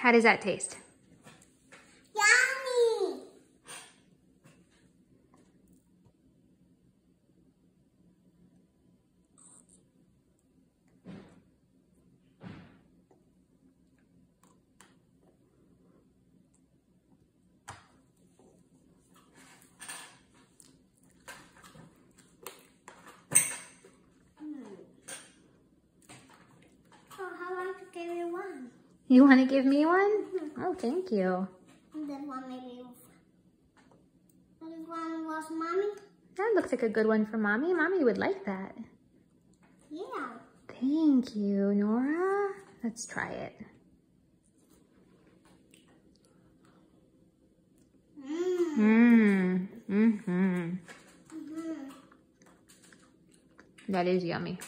How does that taste? Yummy. Oh, how about I give you one? You want to give me one? Oh, thank you. And this one maybe. This one was mommy. That looks like a good one for mommy. Mommy would like that. Yeah. Thank you, Norah. Let's try it. Mmm. Mmm. Mm-hmm. Mm-hmm. That is yummy.